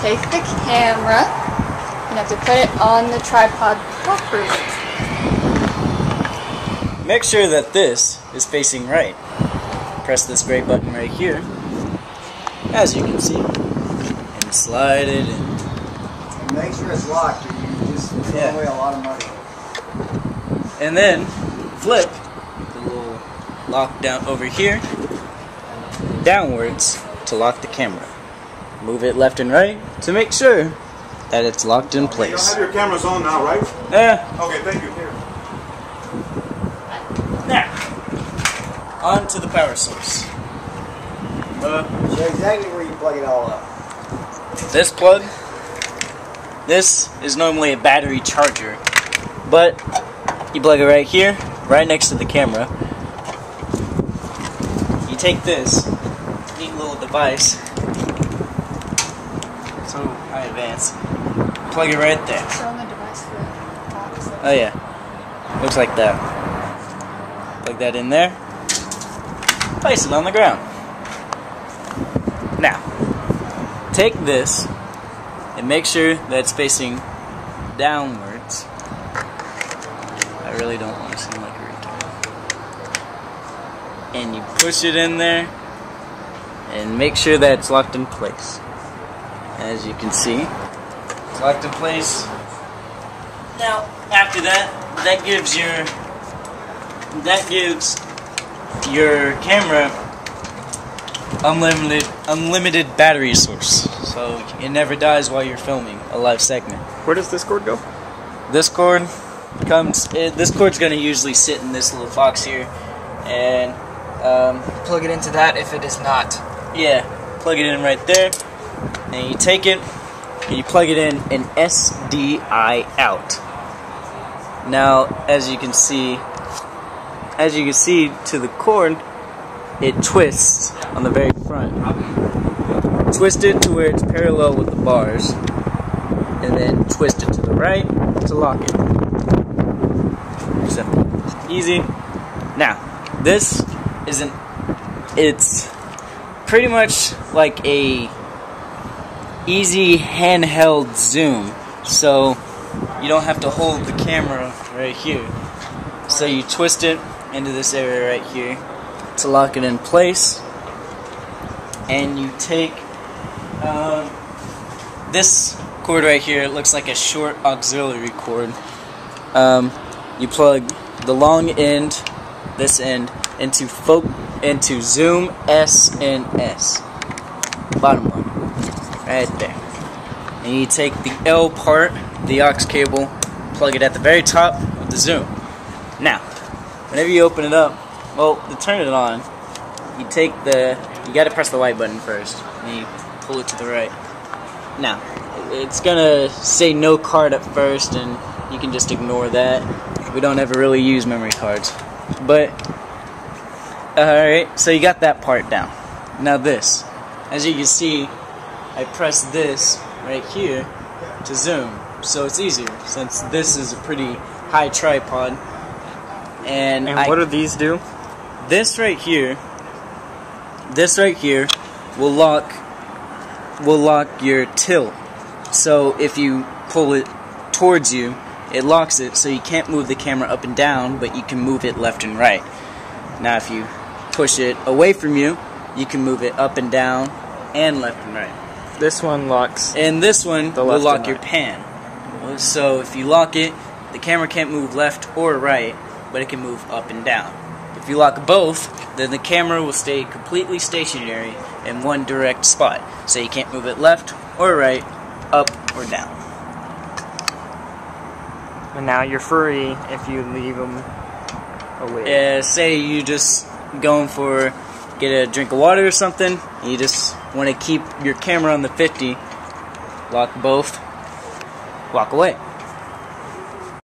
take the camera and have to put it on the tripod properly. Make sure that this is facing right. Press this gray button right here, as you can see, and slide it in. Make sure it's locked or you just throw Yeah. away a lot of money. And then flip the little lock down over here downwards to lock the camera. Move it left and right to make sure that it's locked in You don't place. have your cameras on now, right? Yeah. Okay, thank you. Here. Now, on to the power source. Uh, Show exactly where you plug it all up. this plug, this is normally a battery charger, but you plug it right here, right next to the camera. You take this neat little device, so I advance, plug it right there. Show them the device for the box. Oh yeah, looks like that. Plug that in there. Place it on the ground. Now, take this and make sure that it's facing downwards. I really don't want to seem like a retard. And you push it in there and make sure that it's locked in place. As you can see, it's locked in place. Now, after that, that gives your that gives your camera unlimited unlimited battery source. So it never dies while you're filming a live segment. Where does this cord go? This cord comes. It, this cord's gonna usually sit in this little box here, and um, Plug it into that if it is not. yeah, plug it in right there, and you take it and you plug it in an SDI out. Now, as you can see, as you can see to the cord, it twists on the very front. Twist it to where it's parallel with the bars, and then twist it to the right to lock it. Simple, easy. Now, this isn't. It's pretty much like a easy handheld zoom. So you don't have to hold the camera right here. So you twist it into this area right here to lock it in place. And you take um, this cord right here. It looks like a short auxiliary cord. Um, you plug the long end, this end, into fo- into zoom S and S. Bottom one right there. And you take the L part, the aux cable, plug it at the very top of the zoom. Now, whenever you open it up, well, to turn it on, you take the, you gotta press the white button first, and you pull it to the right. Now, it's gonna say no card at first, and you can just ignore that. We don't ever really use memory cards. But, alright, so you got that part down. Now this, as you can see, I press this right here to zoom. So it's easier since this is a pretty high tripod. And, And I, what do these do? this right here, this right here will lock will lock your tilt. So if you pull it towards you, it locks it so you can't move the camera up and down, but you can move it left and right. Now if you push it away from you, you can move it up and down and left and right. This one locks. And this one The will lock your right. pan. So if you lock it, the camera can't move left or right, but it can move up and down. If you lock both, then the camera will stay completely stationary in one direct spot. So you can't move it left or right, up or down. And now you're free if you leave them away. Uh, say you're just going for get a drink of water or something, you just want to keep your camera on the 50, lock both, walk away.